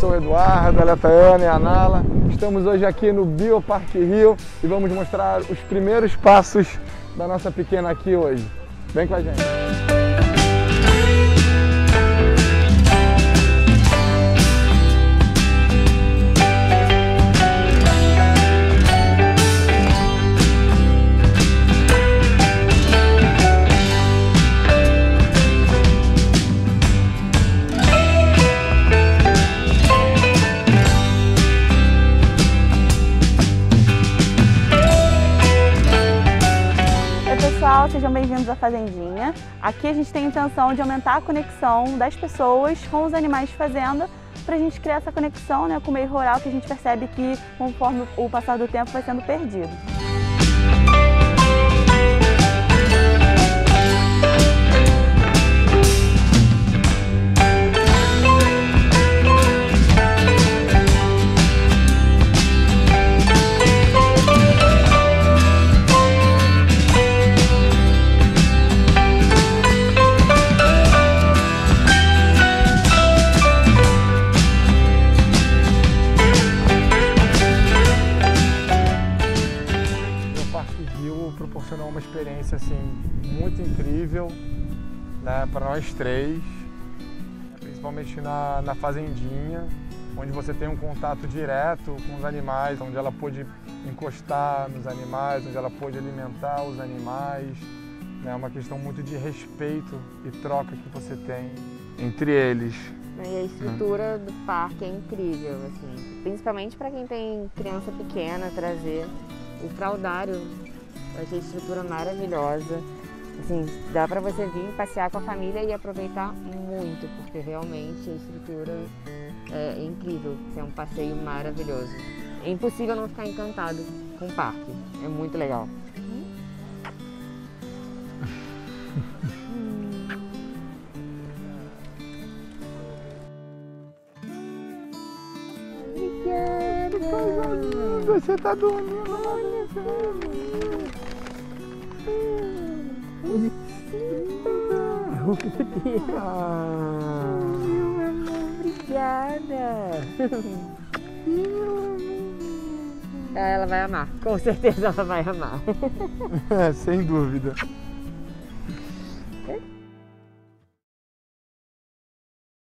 sou o Eduardo, é a Tayana e a Nala. Estamos hoje aqui no Bioparque Rio e vamos mostrar os primeiros passos da nossa pequena aqui hoje. Vem com a gente. Sejam bem-vindos à Fazendinha. Aqui a gente tem a intenção de aumentar a conexão das pessoas com os animais de fazenda para a gente criar essa conexão né, com o meio rural que a gente percebe que conforme o passar do tempo vai sendo perdido. Uma experiência assim muito incrível né, para nós três, principalmente na, na fazendinha, onde você tem um contato direto com os animais, onde ela pôde encostar nos animais, onde ela pôde alimentar os animais. É né, uma questão muito de respeito e troca que você tem entre eles. E a estrutura do parque é incrível, assim, principalmente para quem tem criança pequena, trazer o fraldário eu achei a estrutura maravilhosa. Assim, dá para você vir passear com a família e aproveitar muito, porque realmente a estrutura é incrível. É um passeio maravilhoso. É impossível não ficar encantado com o parque. É muito legal. Obrigada. Você tá dormindo, olha, ah, meu amor, obrigada. Ela vai amar, com certeza ela vai amar. É, sem dúvida.